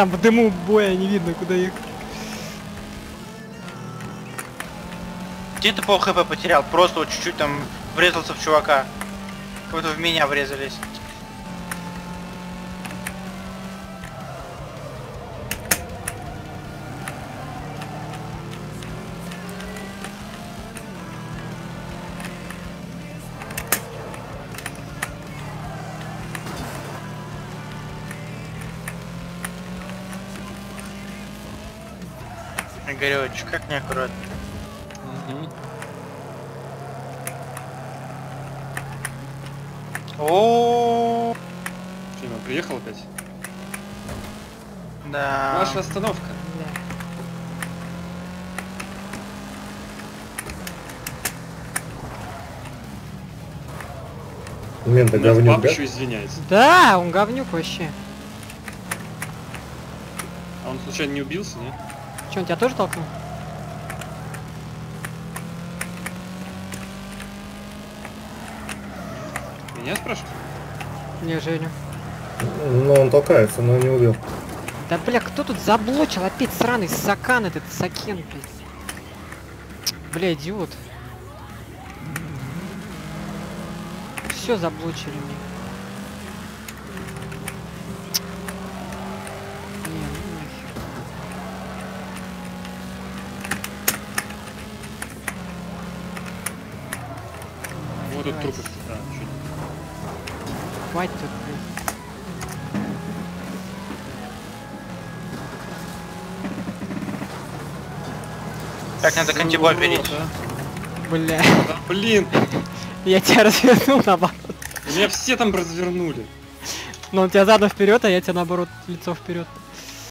Там в дыму боя не видно, куда ехать. Где ты пол хп потерял? Просто вот чуть-чуть там врезался в чувака. Вот в меня врезались. Игорёч, как неаккуратно. Мгм. О, Фима, приехал опять? да. Ваша остановка. У нас говнюк, пап да? еще извиняется. Да, он говнюк вообще. А он случайно не убился, не? Че, он тебя тоже толкнул? Меня спрашивают? Не, Женю. Ну, он толкается, но не убил. Да бля, кто тут заблочил опять сраный сакан этот сакен, блядь. Бля, идиот. Все заблочили мне. Вот тут Хватит. трупы. Да, чуть. Хватит. Так, надо контиба берить. Да. Бля, Да, блин, я тебя развернул наоборот. меня все там развернули. Но он тебя задом вперед, а я тебя наоборот лицо вперед.